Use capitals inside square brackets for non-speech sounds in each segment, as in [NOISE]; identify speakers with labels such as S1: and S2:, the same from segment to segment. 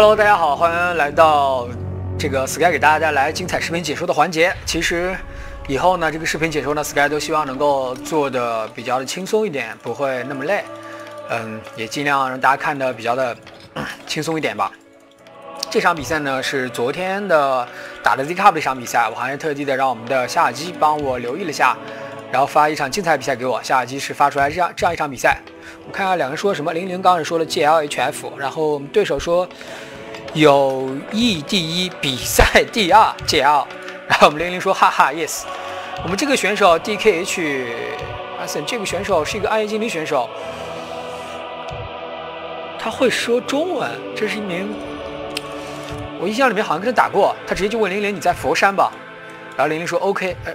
S1: Hello，大家好，欢迎来到这个 Sky 给大家带来精彩视频解说的环节。其实以后呢，这个视频解说呢，Sky 都希望能够做的比较的轻松一点，不会那么累。嗯，也尽量让大家看的比较的轻松一点吧。这场比赛呢是昨天的打的 Z Cup 的一场比赛，我还是特地的让我们的夏尔基帮我留意了下，然后发一场精彩比赛给我。夏尔基是发出来这样这样一场比赛，我看看两个人说什么。零零刚才说了 GLHF，然后我们对手说友谊第一，比赛第二 GL，然后我们零零说哈哈 yes。我们这个选手 DKH，阿森这个选手是一个暗夜精灵选手，他会说中文，这是一名。我印象里面好像跟他打过，他直接就问玲玲你在佛山吧，然后玲玲说 OK，呃，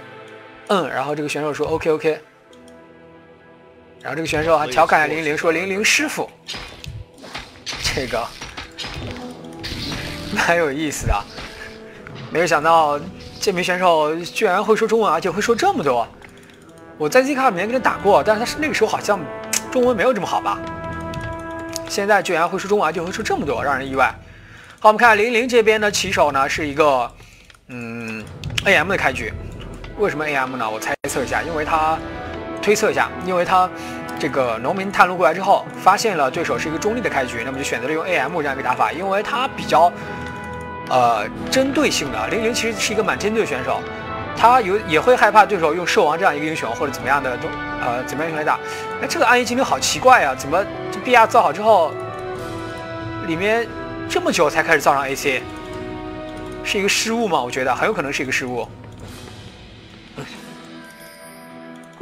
S1: 嗯，然后这个选手说 OK OK，然后这个选手还调侃玲玲说玲玲师傅，这个 [LAUGHS] 蛮有意思的，没有想到这名选手居然会说中文，而且会说这么多。我在 Z 卡里面跟他打过，但是他是那个时候好像中文没有这么好吧，现在居然会说中文，而且会说这么多，让人意外。好，我们看零零这边的棋手呢，是一个嗯 AM 的开局。为什么 AM 呢？我猜测一下，因为他推测一下，因为他这个农民探路过来之后，发现了对手是一个中立的开局，那么就选择了用 AM 这样一个打法，因为他比较呃针对性的。零零其实是一个蛮针对选手，他有也会害怕对手用兽王这样一个英雄或者怎么样的都呃怎么样英雄来打。哎，这个暗夜精灵好奇怪呀，怎么这 BR 造好之后里面？这么久才开始造上 AC，是一个失误吗？我觉得很有可能是一个失误。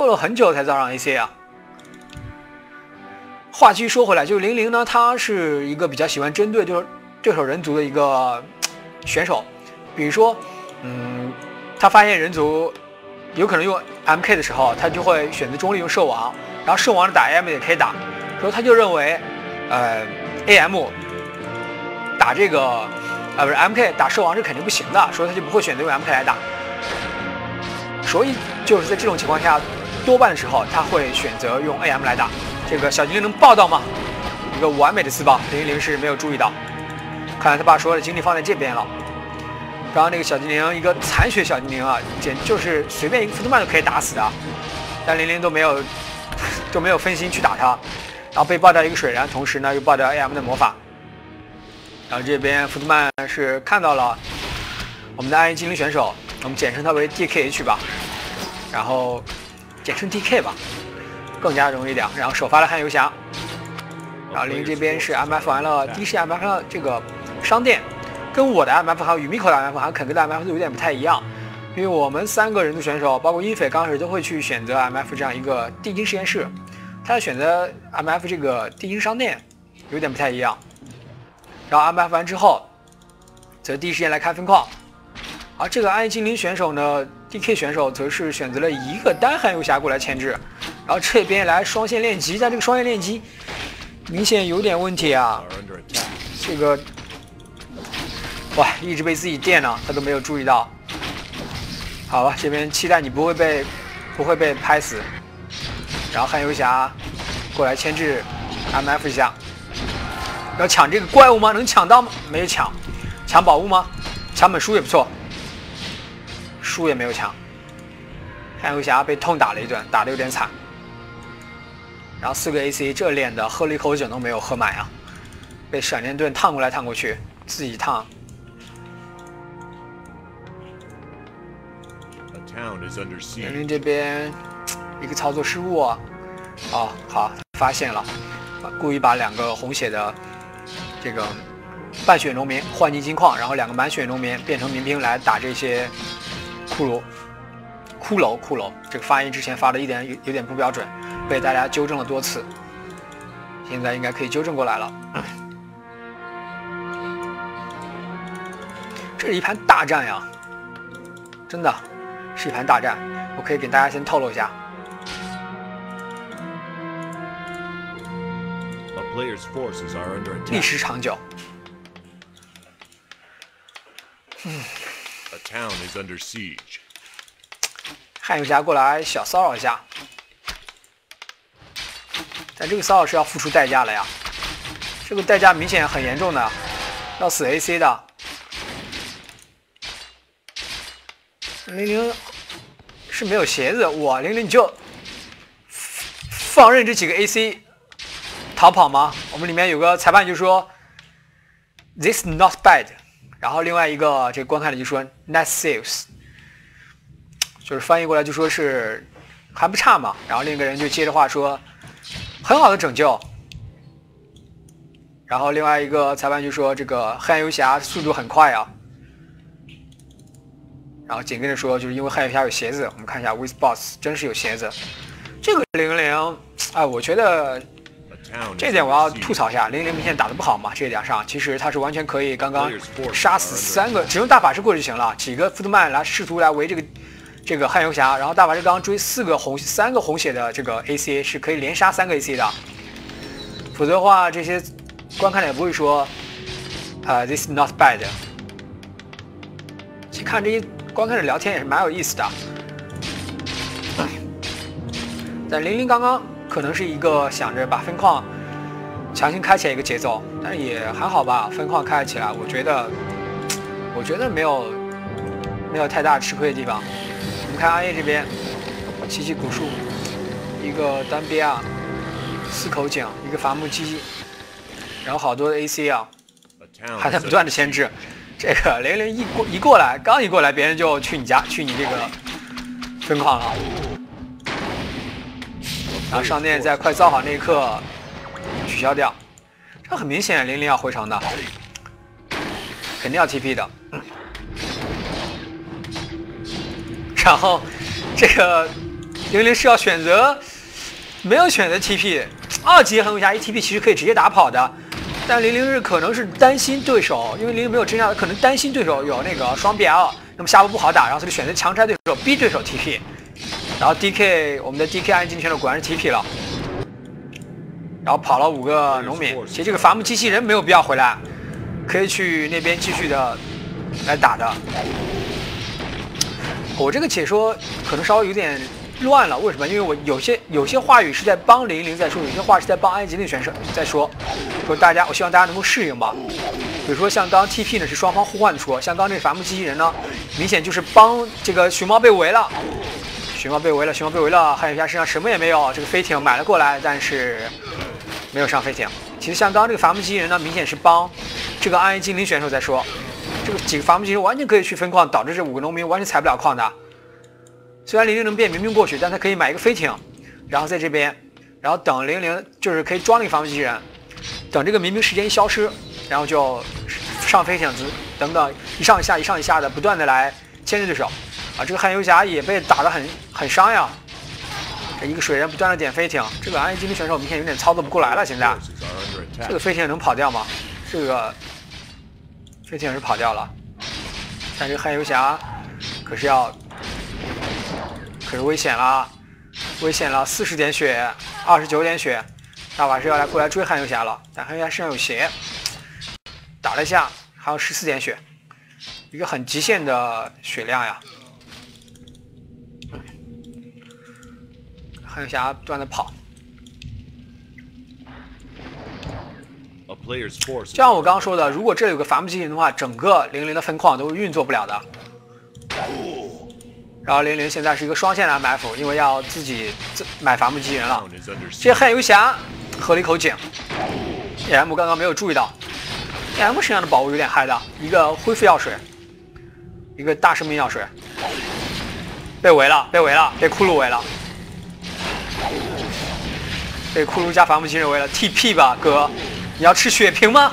S1: 过了很久才造上 AC 啊。话继续说回来，就是零零呢，他是一个比较喜欢针对就是对手人族的一个选手。比如说，嗯，他发现人族有可能用 MK 的时候，他就会选择中立用兽王，然后兽王打 AM 也可以打，所以他就认为，呃，AM。打这个，呃，不是 M K 打兽王是肯定不行的，所以他就不会选择用 M K 来打。所以就是在这种情况下，多半的时候他会选择用 A M 来打。这个小精灵能报到吗？一个完美的自爆，零零是没有注意到。看来他把所有的精力放在这边了。刚刚那个小精灵，一个残血小精灵啊，简就是随便一个福特曼都可以打死的，但零零都没有 [LAUGHS] 都没有分心去打他，然后被爆掉一个水燃，同时呢又爆掉 A M 的魔法。然后这边福特曼是看到了我们的暗夜精灵选手，我们简称他为 DKH 吧，然后简称 DK 吧，更加容易点。然后首发了汉游侠，然后林这边是 MF 完了，第一时间 MF 了这个商店，跟我的 MF 还有与 Miko 的 MF 还有肯哥的 MF 都有点不太一样，因为我们三个人的选手，包括英斐刚开始都会去选择 MF 这样一个地精实验室，他选择 MF 这个地精商店有点不太一样。然后 MF 完之后，则第一时间来开分矿。而这个暗夜精灵选手呢，DK 选手则是选择了一个单汉游侠过来牵制。然后这边来双线练级，但这个双线练级明显有点问题啊！这个，哇，一直被自己电呢，他都没有注意到。好吧，这边期待你不会被不会被拍死。然后汉游侠过来牵制 MF 一下。要抢这个怪物吗？能抢到吗？没有抢，抢宝物吗？抢本书也不错，书也没有抢。汉游侠被痛打了一顿，打的有点惨。然后四个 AC 这练的，喝了一口酒都没有喝满啊，被闪电盾烫过来烫过去，自己烫。园林这边一个操作失误啊，哦好发现了，故意把两个红血的。这个半血农民换进金矿，然后两个满血农民变成民兵来打这些骷髅、骷髅、骷髅。这个发音之前发的一点有有点不标准，被大家纠正了多次，现在应该可以纠正过来了。这是一盘大战呀，真的是一盘大战。我可以给大家先透露一下。历史长久。嗯。Town is under siege. 汉游侠过来小骚扰一下，但这个骚扰是要付出代价了呀。这个代价明显很严重的，要死 AC 的。零零是没有鞋子，我零零你就放任这几个 AC 逃跑吗？我们里面有个裁判就说 This not bad，然后另外一个这个观看的就说 Nice saves，就是翻译过来就说是还不差嘛。然后另一个人就接着话说很好的拯救。然后另外一个裁判就说这个黑暗游侠速度很快啊。然后紧跟着说，就是因为汉游侠有鞋子，我们看一下 With Boss 真是有鞋子。这个零零，哎，我觉得这点我要吐槽一下，零零明显打得不好嘛。这一点上，其实他是完全可以刚刚杀死三个，只用大法师过就行了。几个福特曼来试图来围这个这个汉游侠，然后大法师刚刚追四个红三个红血的这个 AC 是可以连杀三个 AC 的。否则的话，这些观看的也不会说，啊，This not bad。去看这些。观看者聊天也是蛮有意思的，但零零刚刚可能是一个想着把分矿强行开起来一个节奏，但也还好吧，分矿开起来，我觉得 [TSK] 我觉得没有没有太大吃亏的地方。我们看阿叶这边，奇奇古树，一个单边啊，四口井，一个伐木机，然后好多的 AC 啊，还在不断的牵制。这个 [LAUGHS] 零零一过一过来，刚一过来，别人就去你家去你这个分矿了。然后上电在快造好那一刻取消掉，这很明显零零要回城的，肯定要 TP 的。然后这个零零是要选择没有选择 TP，二级横游侠一 TP 其实可以直接打跑的。但零零是可能是担心对手，因为零零没有真相，可能担心对手有那个双 BL，那么下路不好打，然后他就选择强拆对手，逼对手 TP，然后 DK 我们的 DK 暗金选手果然是 TP 了，然后跑了五个农民，其实这个伐木机器人没有必要回来，可以去那边继续的来打的。我这个解说可能稍微有点。乱了，为什么？因为我有些有些话语是在帮零零在说，有些话是在帮安吉丽选手在说。说大家，我希望大家能够适应吧。比如说像刚 TP 呢是双方互换的说，像刚这个伐木机器人呢，明显就是帮这个熊猫被围了，熊猫被围了，熊猫被围了，汉游侠身上什么也没有，这个飞艇买了过来，但是没有上飞艇。其实像刚刚这个伐木机器人呢，明显是帮这个暗夜精灵选手在说，这个几个伐木机器人完全可以去分矿，导致这五个农民完全采不了矿的。虽然零零能变明明过去，但他可以买一个飞艇，然后在这边，然后等零零就是可以装那个伐木机器人，等这个明明时间一消失，然后就上飞艇子等等一上一下一上一下的不断的来牵制对手，啊，这个汉游侠也被打得很很伤呀，这一个水人不断的点飞艇，这个暗夜精灵选手明显有点操作不过来了，现在这个飞艇能跑掉吗？这个飞艇是跑掉了，但这个汉游侠可是要。可是危险了，危险了！四十点血，二十九点血，大法师要来过来追汉游侠了。但汉游侠身上有鞋，打了一下，还有十四点血，一个很极限的血量呀。汉游侠不断的跑，就像我刚刚说的，如果这有个伐木机器人的话，整个零零的分矿都是运作不了的。然后零零现在是一个双线来埋伏，因为要自己买伐木机器人了。这黑游侠喝了一口井，M 刚刚没有注意到，M 身上的宝物有点嗨的，一个恢复药水，一个大生命药水，被围了，被围了，被骷髅围了，被骷髅加伐木机器人围了，TP 吧哥，你要吃血瓶吗？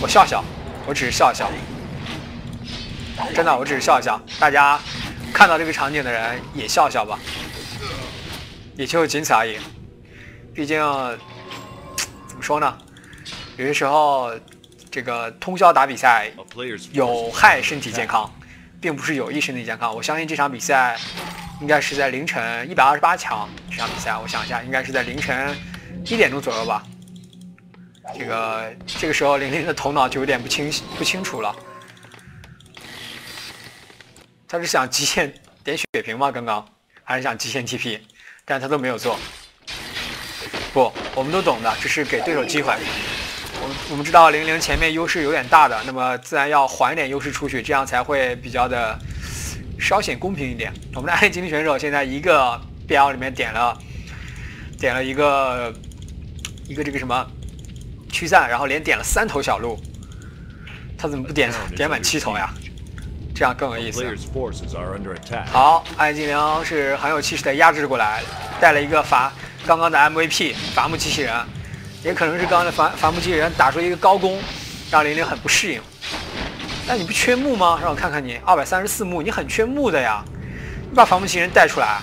S1: 我笑笑，我只是笑笑。真的，我只是笑笑，大家看到这个场景的人也笑笑吧，也就仅此而已。毕竟怎么说呢，有些时候这个通宵打比赛有害身体健康，并不是有益身体健康。我相信这场比赛应该是在凌晨一百二十八强这场比赛，我想一下，应该是在凌晨一点钟左右吧。这个这个时候，玲玲的头脑就有点不清不清楚了。他是想极限点血瓶吗？刚刚还是想极限 TP，但他都没有做。不，我们都懂的，只是给对手机会。我们我们知道零零前面优势有点大的，那么自然要还一点优势出去，这样才会比较的稍显公平一点。我们的暗影精灵选手现在一个 BL 里面点了点了一个一个这个什么驱散，然后连点了三头小鹿，他怎么不点点满七头呀？这样更有意思。好，暗影精灵是很有气势的压制过来，带了一个伐刚刚的 MVP 伐木机器人。也可能是刚刚的伐伐木机器人打出一个高攻，让玲玲很不适应。那你不缺木吗？让我看看你，二百三十四木，你很缺木的呀。你把伐木机器人带出来，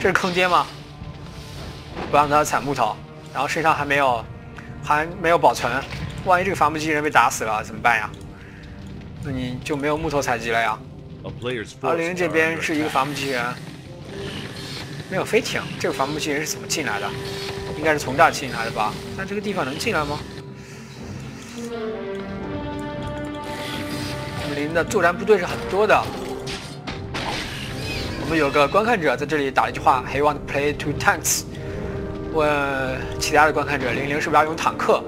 S1: 这是坑爹吗？不让他采木头，然后身上还没有还没有保存，万一这个伐木机器人被打死了怎么办呀？那你就没有木头采集了呀。而玲玲这边是一个伐木机器人，没有飞艇，这个伐木机器人是怎么进来的？应该是从这儿进来的吧？但这个地方能进来吗？我们林的作战部队是很多的。我们有个观看者在这里打了一句话：“He want to play two tanks。”问其他的观看者：“零零是不是要用坦克？”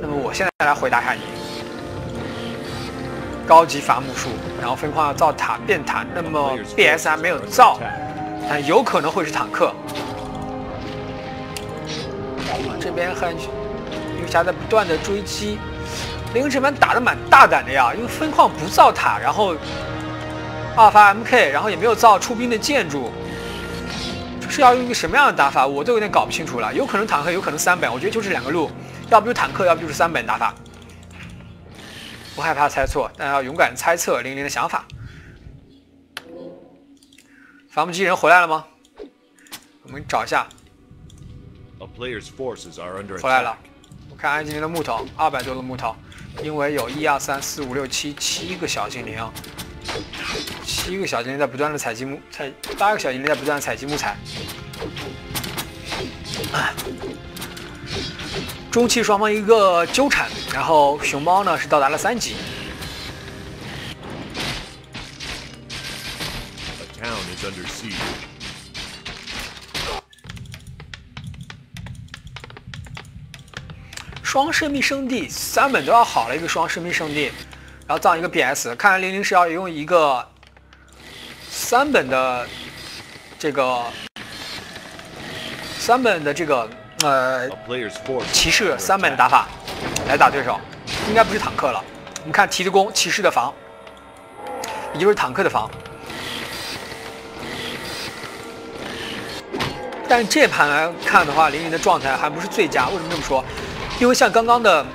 S1: 那么我现在来回答一下你：高级伐木术，然后分矿要造塔变坦。那么 BS 还没有造，但有可能会是坦克。这边很游侠在不断的追击，零这盘打的蛮大胆的呀，因为分矿不造塔，然后二发 MK，然后也没有造出兵的建筑，这是要用一个什么样的打法，我都有点搞不清楚了。有可能坦克，有可能三本，我觉得就是两个路，要不就坦克，要不就是三本打法。不害怕猜错，但要勇敢猜测零零的想法。伐木机人回来了吗？我们找一下。回来了，我看安精灵的木头，二百多的木头，因为有一二三四五六七七个小精灵，七个小精灵在不断的采集木，采八个小精灵在不断的采集木材。中期双方一个纠缠，然后熊猫呢是到达了三级。双生命圣地三本都要好了一个双生命圣地，然后造一个 BS，看来零零是要用一个三本的这个三本的这个呃骑士三本打法来打对手，应该不是坦克了。我们看提的攻，骑士的防，也就是坦克的防。但这盘来看的话，零零的状态还不是最佳。为什么这么说？因为像刚刚的、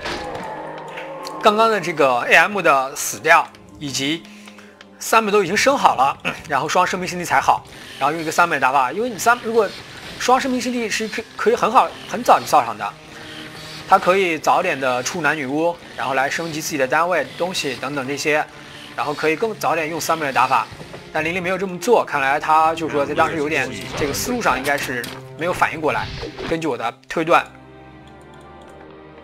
S1: 刚刚的这个 AM 的死掉，以及三本都已经升好了，[CLEARS THROAT] 然后双生命圣地才好，然后用一个三本打法。因为你三如果双生命圣地是可可以很好很早就造上的，它可以早点的出男女巫，然后来升级自己的单位东西等等这些，然后可以更早点用三本的打法。但玲玲没有这么做，看来他就是说在当时有点这个思路上应该是没有反应过来。根据我的推断。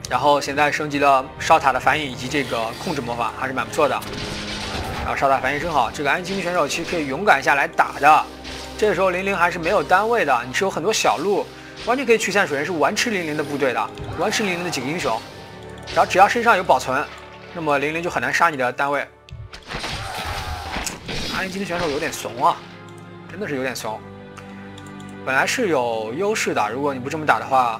S1: 然后现在升级了烧塔的反应以及这个控制魔法，还是蛮不错的。然后烧塔反应真好，这个安精灵选手其实可以勇敢下来打的。这个时候零零还是没有单位的，你是有很多小路，完全可以驱散水源，是完吃零零的部队的，完吃零零的几个英雄。然后只要身上有保存，那么零零就很难杀你的单位。安精灵选手有点怂啊，真的是有点怂。本来是有优势的，如果你不这么打的话。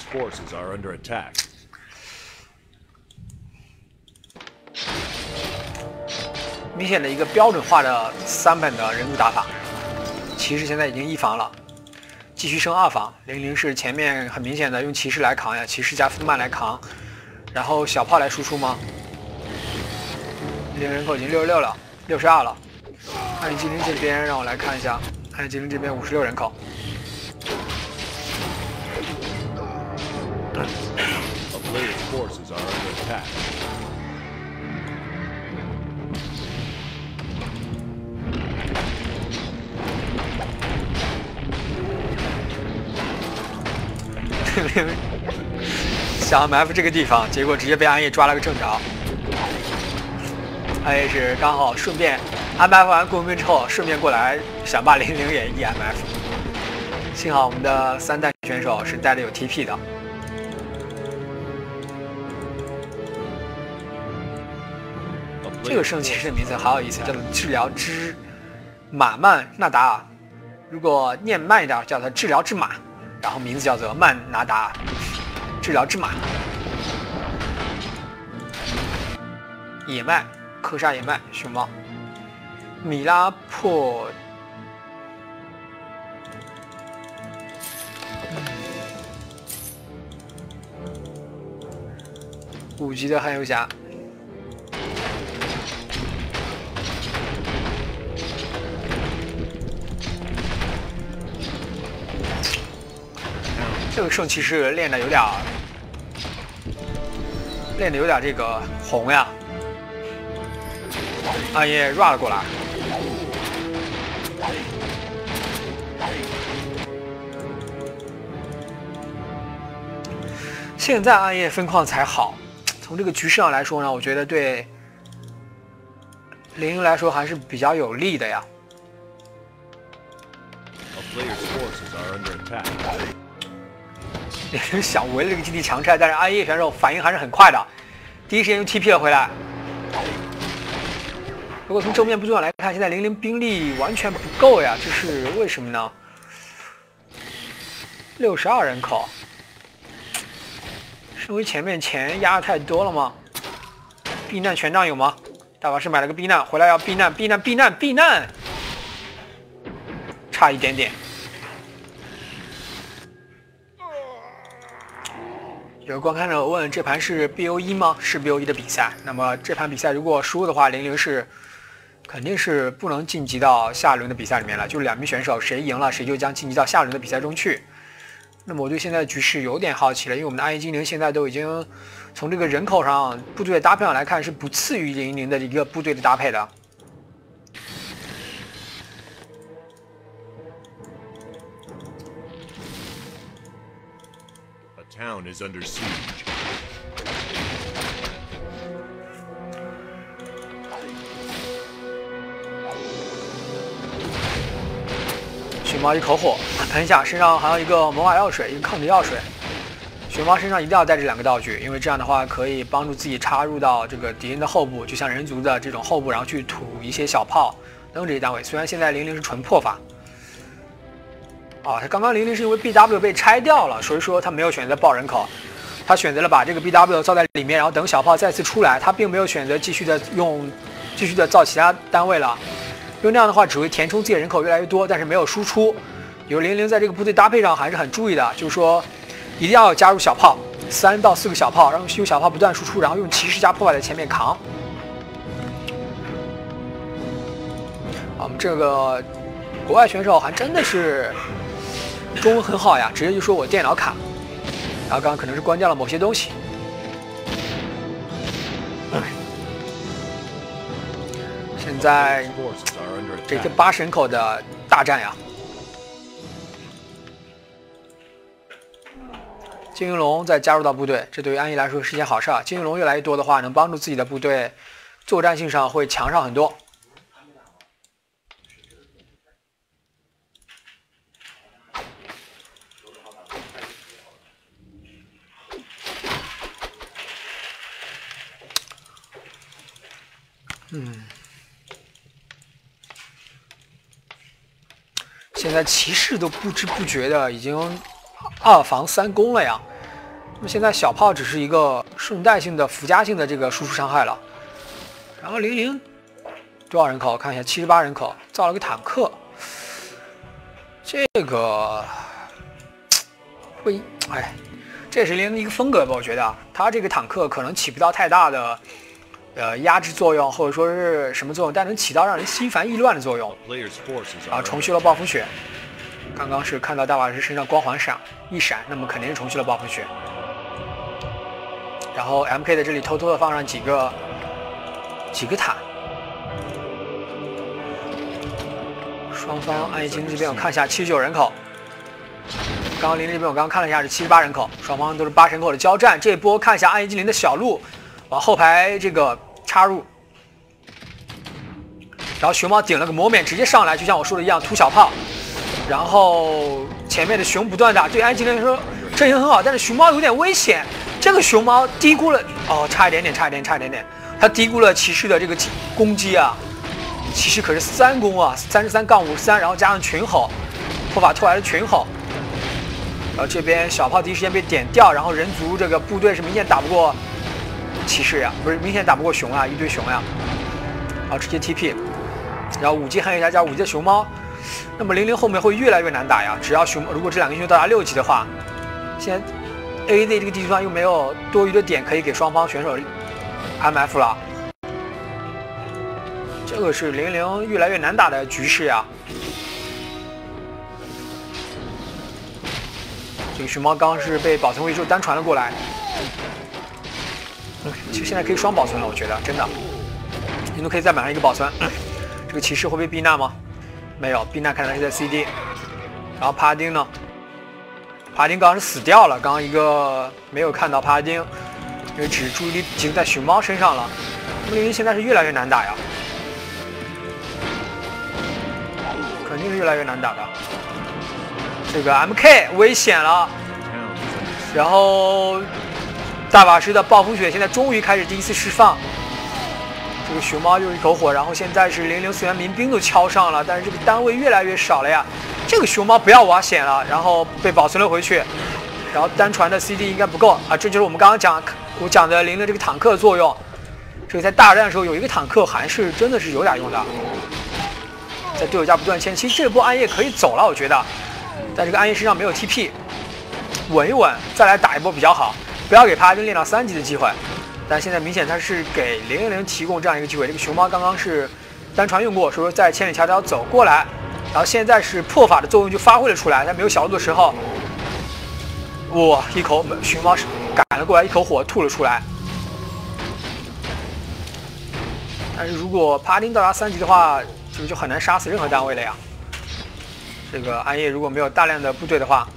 S1: forces are under attack. 明显的一个标准化的三本的人物打法骑士现在已经一防了。继续升二防零零是前面很明显的用骑士来扛呀骑士加速曼来扛然后小炮来输出吗？零零人口已经六十六了六十二了。暗影精灵这边让我来看一下暗影精灵这边五十六人口。[LAUGHS] 想 MF 这个地方，结果直接被暗夜抓了个正着。暗夜是刚好顺便安排完雇佣兵之后，顺便过来想把零零也 EMF。幸好我们的三代选手是带的有 TP 的。这个圣骑士的名字好有意思，叫做治疗之马曼纳达尔。如果念慢一点，叫它治疗之马。然后名字叫做曼拿达，治疗之马，野麦，克沙野麦，熊猫，米拉破，五级的汉游侠。这个圣骑士练的有点，练的有点这个红呀。暗夜 run 了。过来，现在暗夜分矿才好。从这个局势上来说呢，我觉得对零来说还是比较有利的呀。想围了这个基地强拆，但是暗夜选手反应还是很快的，第一时间用 TP 了回来。如果从正面部队上来看，现在零零兵力完全不够呀，这是为什么呢？六十二人口，是因为前面钱压的太多了吗？避难权杖有吗？大法师买了个避难，回来要避难，避难，避难，避难，差一点点。有观看者问：这盘是 BO 一吗？是 BO 一的比赛。那么这盘比赛如果输的话，零零是肯定是不能晋级到下一轮的比赛里面了。就是两名选手谁赢了，谁就将晋级到下轮的比赛中去。那么我对现在的局势有点好奇了，因为我们的暗夜精灵现在都已经从这个人口上、部队的搭配上来看，是不次于零零的一个部队的搭配的。Town is under siege. 熊猫一口火喷一下，身上还有一个魔法药水，一个抗敌药水。熊猫身上一定要带这两个道具，因为这样的话可以帮助自己插入到这个敌人的后部，就像人族的这种后部，然后去吐一些小炮扔这些单位。虽然现在零零是纯破法。啊，他刚刚零零是因为 B W 被拆掉了，所以说他没有选择爆人口，他选择了把这个 B W 造在里面，然后等小炮再次出来，他并没有选择继续的用，继续的造其他单位了，因为那样的话只会填充自己人口越来越多，但是没有输出。有零零在这个部队搭配上还是很注意的，就是说一定要加入小炮，三到四个小炮，让用小炮不断输出，然后用骑士加破坏在前面扛。我们这个国外选手还真的是。中文很好呀，直接就说我电脑卡，然后刚刚可能是关掉了某些东西。现在这个八神口的大战呀，金云龙再加入到部队，这对于安逸来说是件好事啊。金云龙越来越多的话，能帮助自己的部队作战性上会强上很多。嗯，现在骑士都不知不觉的已经二防三攻了呀。那么现在小炮只是一个顺带性的附加性的这个输出伤害了。然后零零多少人口？看一下，七十八人口，造了个坦克。这个会，哎，这也是零零一个风格吧？我觉得他这个坦克可能起不到太大的。呃压制作用或者说是什么作用，但能起到让人心烦意乱的作用。啊重续了暴风雪，刚刚是看到大法师身上光环闪一闪，那么肯定是重续了暴风雪。然后 M K 在这里偷偷的放上几个几个塔。双方暗夜精灵这边我看一下，七十九人口。刚刚零零这边我刚刚看了一下是七十八人口，双方都是八人口的交战。这一波看一下暗夜精灵的小路往后排这个插入，然后熊猫顶了个魔免直接上来，就像我说的一样突小炮。然后前面的熊不断打，对安吉来说阵型很好，但是熊猫有点危险。这个熊猫低估了哦，差一点点，差一点，差一点点，他低估了骑士的这个攻击啊。骑士可是三攻啊，三十三杠五十三，然后加上群吼，破法突来的群吼，然后这边小炮第一时间被点掉，然后人族这个部队是明显打不过骑士呀，不是明显打不过熊啊，一堆熊呀，好直接 TP，然后五级还有一家加五级的熊猫，那么零零后面会越来越难打呀，只要熊如果这两个英雄到达六级的话，现在 AZ 这个地图上又没有多余的点可以给双方选手 MF 了。这个是零零越来越难打的局势呀。这个熊猫刚是被保存位之后单传了过来，其实现在可以双保存了，我觉得真的，你都可以再买上一个保存。这个骑士会被避难吗？没有，避难看来是在 CD。然后帕拉丁呢？帕拉丁刚刚是死掉了，刚刚一个没有看到帕拉丁，因为只注意力集中在熊猫身上了。零零现在是越来越难打呀。肯定是越来越难打的。这个 M K 危险了，然后大法师的暴风雪现在终于开始第一次释放。这个熊猫又一口火，然后现在是零零四元民兵都敲上了，但是这个单位越来越少了呀。这个熊猫不要挖险了，然后被保存了回去。然后单传的 C D 应该不够啊，这就是我们刚刚讲我讲的零零这个坦克作用。这个在大战的时候有一个坦克还是真的是有点用的。在队友家不断牵，其实这波暗夜可以走了，我觉得，但这个暗夜身上没有 TP，稳一稳，再来打一波比较好，不要给帕拉丁练到三级的机会。但现在明显他是给零零零提供这样一个机会。这个熊猫刚刚是单传用过，说在千里迢迢走过来，然后现在是破法的作用就发挥了出来。在没有小路的时候，哇，一口熊猫赶了过来，一口火吐了出来。但是如果帕拉丁到达三级的话，就就很难杀死任何单位了呀。这个暗夜如果没有大量的部队的话，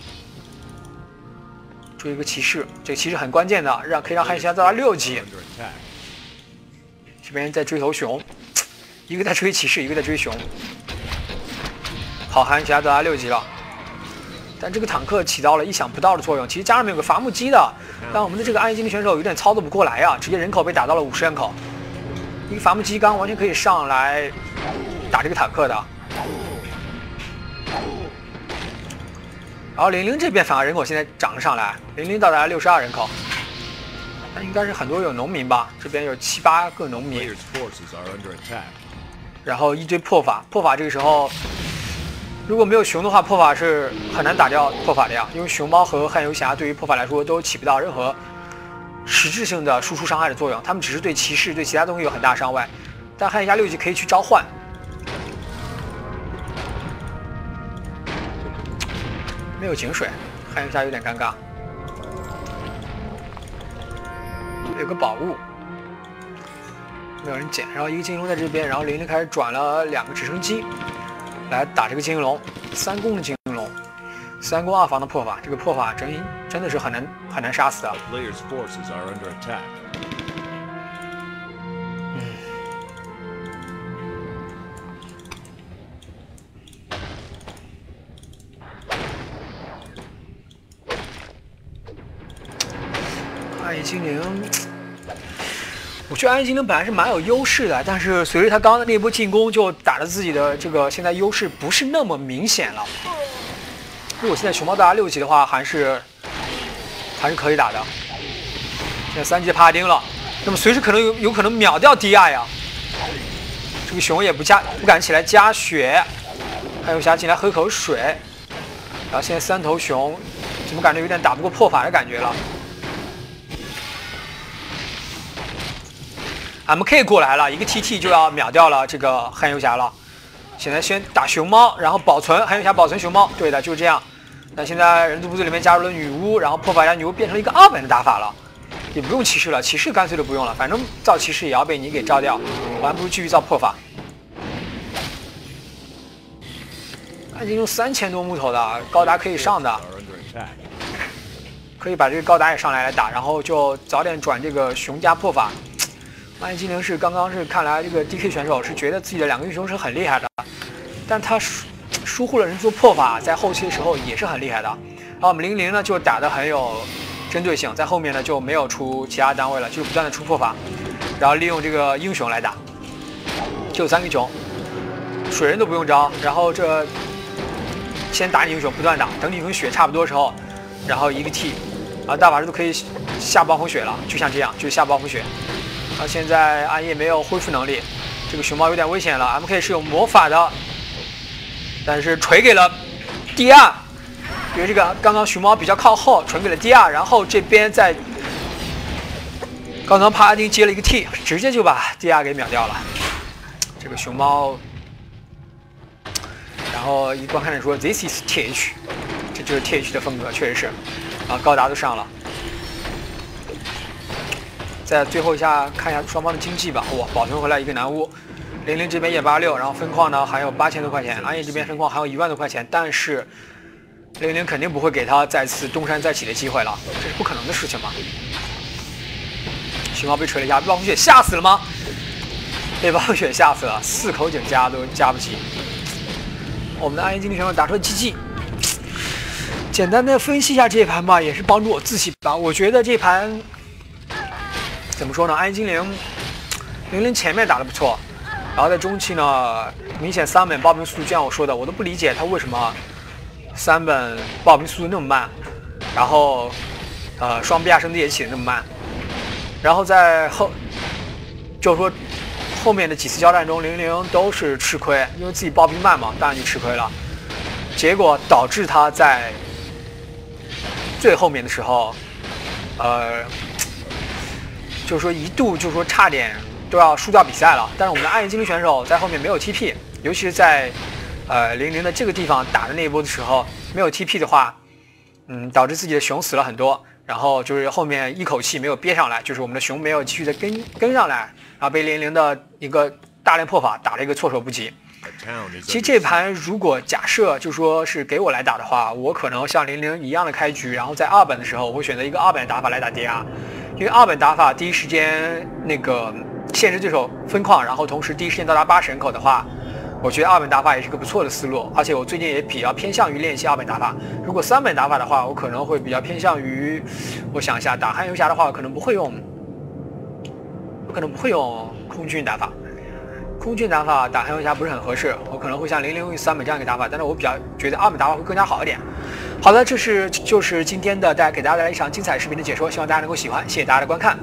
S1: 追一个骑士，这个骑士很关键的，让可以让汉西亚到达六级。这边在追头熊，一个在追骑士，一个在追熊。好，汉西亚到达六级了，但这个坦克起到了意想不到的作用。其实家里面有个伐木机的，但我们的这个暗夜精灵选手有点操作不过来啊，直接人口被打到了五十人口。一个伐木机刚完全可以上来。打这个坦克的，然后零零这边反而人口现在涨了上来，零零到达六十二人口，那应该是很多有农民吧？这边有七八个农民，然后一堆破法，破法这个时候如果没有熊的话，破法是很难打掉破法的呀，因为熊猫和汉游侠对于破法来说都起不到任何实质性的输出伤害的作用，他们只是对骑士对其他东西有很大伤害，但汉游侠六级可以去召唤。没有井水，看一下有点尴尬。有个宝物，没有人捡。然后一个金龙在这边，然后零零开始转了两个直升机来打这个金龙，三攻的金龙，三攻二防的破法，这个破法真真的是很难很难杀死的。精灵，我觉得暗夜精灵本来是蛮有优势的，但是随着他刚刚那波进攻，就打的自己的这个现在优势不是那么明显了。如果现在熊猫到达六级的话，还是还是可以打的。现在三级帕拉丁了，那么随时可能有有可能秒掉 DI 呀。这个熊也不加不敢起来加血，还有侠进来喝口水。然后现在三头熊怎么感觉有点打不过破法的感觉了？M K 过来了，一个 T T 就要秒掉了这个黑游侠了。现在先打熊猫，然后保存黑游侠，保存熊猫。对的，就是这样。那现在人族部队里面加入了女巫，然后破法加女巫变成了一个二本的打法了，也不用骑士了，骑士干脆就不用了，反正造骑士也要被你给招掉，我还不如继续造破法。已经用三千多木头的高达可以上的，可以把这个高达也上来来打，然后就早点转这个熊加破法。暗夜精灵是刚刚是看来这个 DK 选手是觉得自己的两个英雄是很厉害的，但他疏疏忽了人族破法，在后期的时候也是很厉害的。然后我们零零呢就打得很有针对性，在后面呢就没有出其他单位了，就不断的出破法，然后利用这个英雄来打，就三个英雄，水人都不用招，然后这先打你英雄不断打，等你英雄血差不多的时候，然后一个 T，啊大法师都可以下暴风雪了，就像这样，就下暴风雪。啊，现在暗夜没有恢复能力，这个熊猫有点危险了。M K 是有魔法的，但是锤给了 D R，因为这个刚刚熊猫比较靠后，锤给了 D R，然后这边在刚刚帕拉丁接了一个 T，直接就把 D R 给秒掉了。这个熊猫，然后一观看者说 This is T H，这就是 T H 的风格，确实是。啊，高达都上了。在最后一下看一下双方的经济吧。哇，保存回来一个南巫，零零这边也八六，然后分矿呢还有八千多块钱，暗夜这边分矿还有一万多块钱，但是零零肯定不会给他再次东山再起的机会了，这是不可能的事情嘛。熊猫被锤了一下，暴风雪吓死了吗？被暴风雪吓死了，四口井加都加不起。我们的暗夜精灵选手打出了 GG。简单的分析一下这一盘吧，也是帮助我自信吧。我觉得这盘。怎么说呢？暗夜精灵零零前面打的不错，然后在中期呢，明显三本爆兵速度，就像我说的，我都不理解他为什么三本爆兵速度那么慢，然后呃双臂亚升地也起得那么慢，然后在后就是说后面的几次交战中，零零都是吃亏，因为自己爆兵慢嘛，当然就吃亏了，结果导致他在最后面的时候，呃。就是说一度就是说差点都要输掉比赛了，但是我们的暗夜精灵选手在后面没有 TP，尤其是在呃零零的这个地方打的那一波的时候没有 TP 的话，嗯，导致自己的熊死了很多，然后就是后面一口气没有憋上来，就是我们的熊没有继续的跟跟上来，然后被零零的一个大量破法打了一个措手不及。其实这盘如果假设就说是给我来打的话，我可能像零零一样的开局，然后在二本的时候我会选择一个二本打法来打 DR。因为二本打法第一时间那个限制对手分矿，然后同时第一时间到达八十人口的话，我觉得二本打法也是个不错的思路。而且我最近也比较偏向于练习二本打法。如果三本打法的话，我可能会比较偏向于，我想一下，打汉游侠的话，可能不会用，可能不会用空军打法。中军打法打黑龙侠不是很合适，我可能会像零零用三本这样一个打法。但是我比较觉得二美打法会更加好一点。好的，这是就是今天的带给大家带来一场精彩视频的解说，希望大家能够喜欢，谢谢大家的观看。